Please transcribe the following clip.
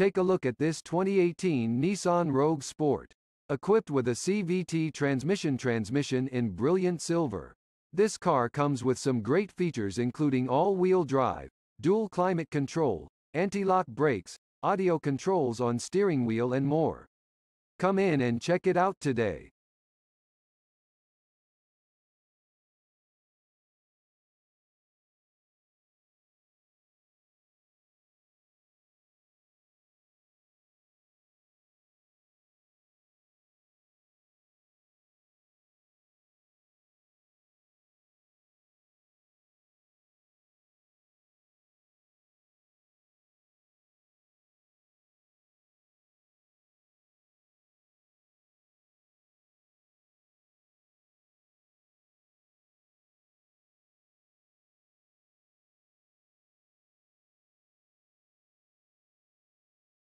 Take a look at this 2018 Nissan Rogue Sport. Equipped with a CVT transmission transmission in brilliant silver. This car comes with some great features including all-wheel drive, dual climate control, anti-lock brakes, audio controls on steering wheel and more. Come in and check it out today.